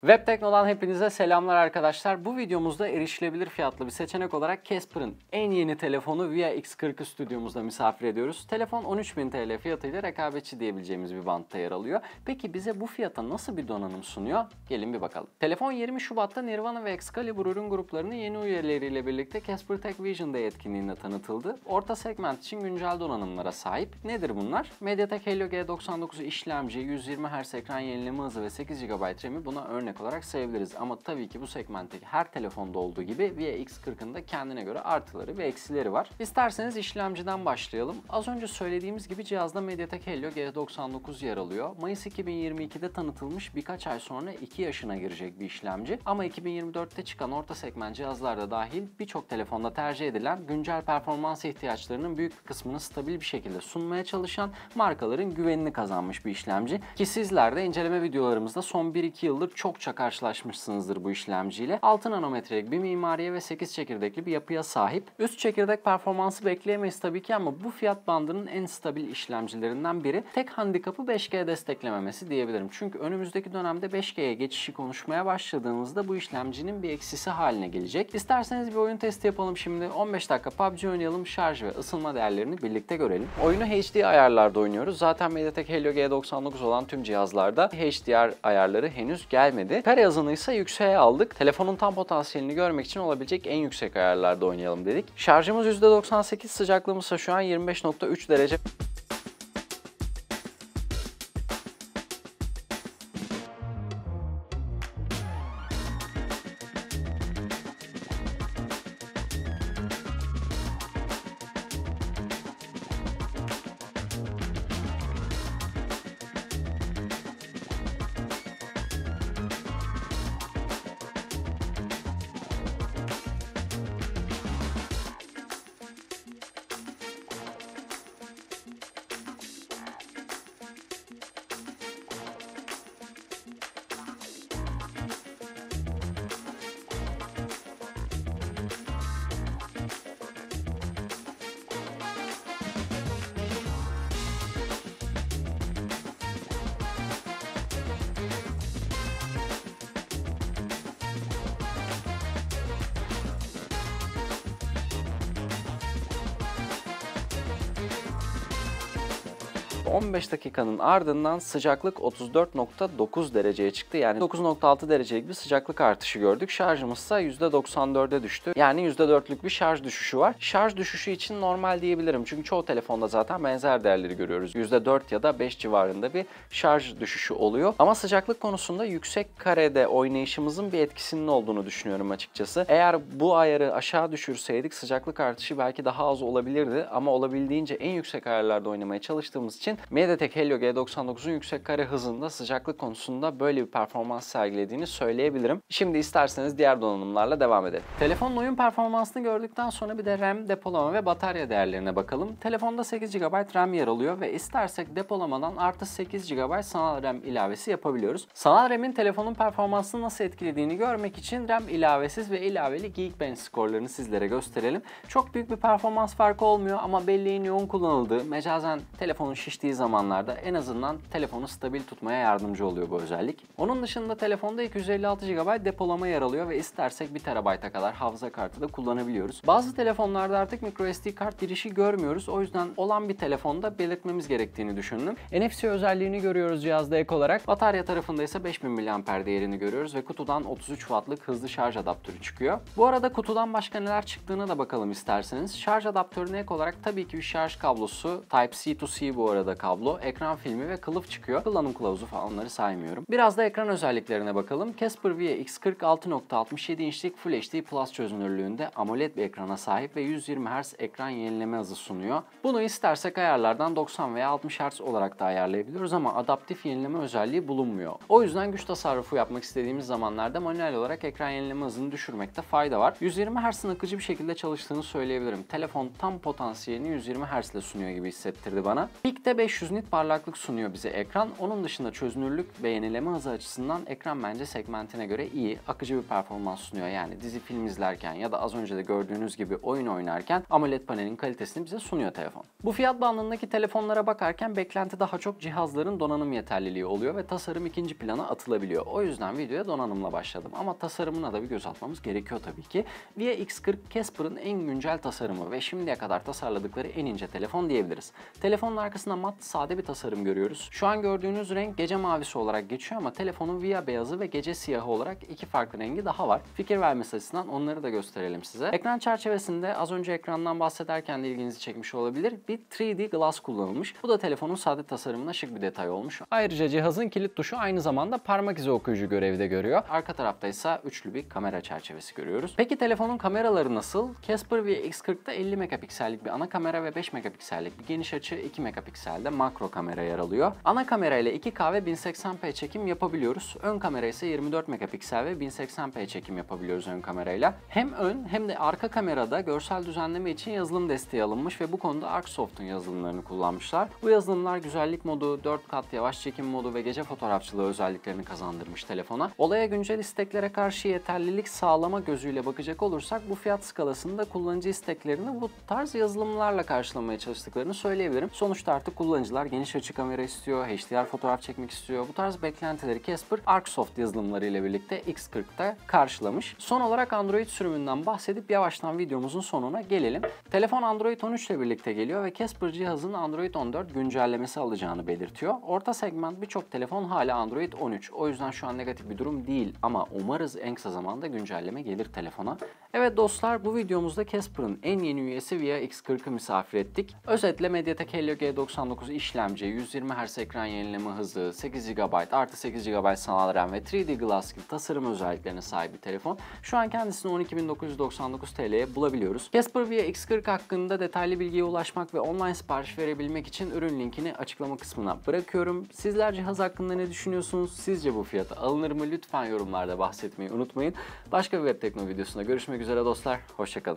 Web Tekno'dan hepinize selamlar arkadaşlar. Bu videomuzda erişilebilir fiyatlı bir seçenek olarak Casper'ın en yeni telefonu Via X40'ı stüdyomuzda misafir ediyoruz. Telefon 13.000 TL fiyatıyla rekabetçi diyebileceğimiz bir bantta yer alıyor. Peki bize bu fiyata nasıl bir donanım sunuyor? Gelin bir bakalım. Telefon 20 Şubat'ta Nirvana ve Excalibur ürün gruplarının yeni üyeleriyle birlikte Casper Tech Vision Day etkinliğinde tanıtıldı. Orta segment için güncel donanımlara sahip. Nedir bunlar? MediaTek Helio G99 işlemci, 120 Hz ekran yenileme hızı ve 8 GB RAM'i buna örnek örnek olarak sayabiliriz. Ama tabii ki bu segmentteki her telefonda olduğu gibi Via X40'ın da kendine göre artıları ve eksileri var. İsterseniz işlemciden başlayalım. Az önce söylediğimiz gibi cihazda MediaTek Helio G99 yer alıyor. Mayıs 2022'de tanıtılmış birkaç ay sonra 2 yaşına girecek bir işlemci. Ama 2024'te çıkan orta segment cihazlarda dahil birçok telefonda tercih edilen güncel performans ihtiyaçlarının büyük bir kısmını stabil bir şekilde sunmaya çalışan markaların güvenini kazanmış bir işlemci. Ki sizler de inceleme videolarımızda son 1-2 yıldır çok çokça karşılaşmışsınızdır bu işlemciyle. 6 nanometrelik bir mimariye ve 8 çekirdekli bir yapıya sahip. Üst çekirdek performansı bekleyemeyiz tabii ki ama bu fiyat bandının en stabil işlemcilerinden biri. Tek handikapı 5G desteklememesi diyebilirim. Çünkü önümüzdeki dönemde 5G'ye geçişi konuşmaya başladığımızda bu işlemcinin bir eksisi haline gelecek. İsterseniz bir oyun testi yapalım şimdi. 15 dakika PUBG oynayalım. Şarj ve ısınma değerlerini birlikte görelim. Oyunu HD ayarlarda oynuyoruz. Zaten MediaTek Helio G99 olan tüm cihazlarda HDR ayarları henüz gelmedi geldi. Per hızını ise yükseğe aldık. Telefonun tam potansiyelini görmek için olabilecek en yüksek ayarlarda oynayalım dedik. Şarjımız %98, sıcaklığımız ise şu an 25.3 derece. 15 dakikanın ardından sıcaklık 34.9 dereceye çıktı. Yani 9.6 derecelik bir sıcaklık artışı gördük. Şarjımız ise %94'e düştü. Yani %4'lük bir şarj düşüşü var. Şarj düşüşü için normal diyebilirim. Çünkü çoğu telefonda zaten benzer değerleri görüyoruz. %4 ya da 5 civarında bir şarj düşüşü oluyor. Ama sıcaklık konusunda yüksek karede oynayışımızın bir etkisinin olduğunu düşünüyorum açıkçası. Eğer bu ayarı aşağı düşürseydik sıcaklık artışı belki daha az olabilirdi. Ama olabildiğince en yüksek ayarlarda oynamaya çalıştığımız için MediaTek Helio G99'un yüksek kare hızında sıcaklık konusunda böyle bir performans sergilediğini söyleyebilirim. Şimdi isterseniz diğer donanımlarla devam edelim. Telefonun oyun performansını gördükten sonra bir de RAM, depolama ve batarya değerlerine bakalım. Telefonda 8 GB RAM yer alıyor ve istersek depolamadan artı 8 GB sanal RAM ilavesi yapabiliyoruz. Sanal RAM'in telefonun performansını nasıl etkilediğini görmek için RAM ilavesiz ve ilaveli Geekbench skorlarını sizlere gösterelim. Çok büyük bir performans farkı olmuyor ama belleğin yoğun kullanıldığı, mecazen telefonun şiştiği zamanlarda en azından telefonu stabil tutmaya yardımcı oluyor bu özellik. Onun dışında telefonda 256 GB depolama yer alıyor ve istersek 1 TB'a kadar hafıza kartı da kullanabiliyoruz. Bazı telefonlarda artık microSD kart girişi görmüyoruz. O yüzden olan bir telefonda belirtmemiz gerektiğini düşündüm. NFC özelliğini görüyoruz cihazda ek olarak. Batarya tarafında ise 5000 mAh değerini görüyoruz ve kutudan 33 Watt'lık hızlı şarj adaptörü çıkıyor. Bu arada kutudan başka neler çıktığına da bakalım isterseniz. Şarj adaptörüne ek olarak tabii ki bir şarj kablosu Type-C to C bu arada kablo, ekran filmi ve kılıf çıkıyor. Kullanım kılavuzu falan onları saymıyorum. Biraz da ekran özelliklerine bakalım. Casper Via X40 6.67 inçlik Full HD Plus çözünürlüğünde AMOLED bir ekrana sahip ve 120 Hz ekran yenileme hızı sunuyor. Bunu istersek ayarlardan 90 veya 60 Hz olarak da ayarlayabiliyoruz ama adaptif yenileme özelliği bulunmuyor. O yüzden güç tasarrufu yapmak istediğimiz zamanlarda manuel olarak ekran yenileme hızını düşürmekte fayda var. 120 Hz'ın akıcı bir şekilde çalıştığını söyleyebilirim. Telefon tam potansiyelini 120 Hz ile sunuyor gibi hissettirdi bana. Peak'te 1500 nit parlaklık sunuyor bize ekran. Onun dışında çözünürlük ve yenileme hızı açısından ekran bence segmentine göre iyi, akıcı bir performans sunuyor. Yani dizi film izlerken ya da az önce de gördüğünüz gibi oyun oynarken AMOLED panelin kalitesini bize sunuyor telefon. Bu fiyat bandındaki telefonlara bakarken beklenti daha çok cihazların donanım yeterliliği oluyor ve tasarım ikinci plana atılabiliyor. O yüzden videoya donanımla başladım ama tasarımına da bir göz atmamız gerekiyor tabii ki. Via X40 Casper'ın en güncel tasarımı ve şimdiye kadar tasarladıkları en ince telefon diyebiliriz. Telefonun arkasında mat sade bir tasarım görüyoruz. Şu an gördüğünüz renk gece mavisi olarak geçiyor ama telefonun Via beyazı ve gece siyahı olarak iki farklı rengi daha var. Fikir vermesi açısından onları da gösterelim size. Ekran çerçevesinde az önce ekrandan bahsederken de ilginizi çekmiş olabilir. Bir 3D glass kullanılmış. Bu da telefonun sade tasarımına şık bir detay olmuş. Ayrıca cihazın kilit tuşu aynı zamanda parmak izi okuyucu görevi de görüyor. Arka tarafta ise üçlü bir kamera çerçevesi görüyoruz. Peki telefonun kameraları nasıl? Casper VX40'da 50 megapiksellik bir ana kamera ve 5 megapiksellik bir geniş açı 2 megapikselde makro kamera yer alıyor. Ana kamera ile 2K ve 1080p çekim yapabiliyoruz. Ön kamera ise 24 megapiksel ve 1080p çekim yapabiliyoruz ön kamerayla. Hem ön hem de arka kamerada görsel düzenleme için yazılım desteği alınmış ve bu konuda Arcsoft'un yazılımlarını kullanmışlar. Bu yazılımlar güzellik modu, 4 kat yavaş çekim modu ve gece fotoğrafçılığı özelliklerini kazandırmış telefona. Olaya güncel isteklere karşı yeterlilik sağlama gözüyle bakacak olursak bu fiyat skalasında kullanıcı isteklerini bu tarz yazılımlarla karşılamaya çalıştıklarını söyleyebilirim. Sonuçta artık kullanıcılar geniş açı kamera istiyor, HDR fotoğraf çekmek istiyor. Bu tarz beklentileri Casper Arcsoft yazılımları ile birlikte X40'da karşılamış. Son olarak Android sürümünden bahsedip yavaştan videomuzun sonuna gelelim. Telefon Android 13 ile birlikte geliyor ve Casper cihazın Android 14 güncellemesi alacağını belirtiyor. Orta segment birçok telefon hala Android 13. O yüzden şu an negatif bir durum değil ama umarız en kısa zamanda güncelleme gelir telefona. Evet dostlar bu videomuzda Casper'ın en yeni üyesi Via X40'ı misafir ettik. Özetle Mediatek Helio G99 işlemci, 120 Hz ekran yenileme hızı, 8 GB artı 8 GB sanal RAM ve 3D Glass gibi tasarım özelliklerine sahip bir telefon. Şu an kendisini 12.999 TL'ye bulabiliyoruz. Casper Via X40 hakkında detaylı bilgiye ulaşmak ve online sipariş verebilmek için ürün linkini açıklama kısmına bırakıyorum. Sizler cihaz hakkında ne düşünüyorsunuz? Sizce bu fiyata alınır mı? Lütfen yorumlarda bahsetmeyi unutmayın. Başka bir web tekno videosunda görüşmek üzere dostlar. Hoşçakalın.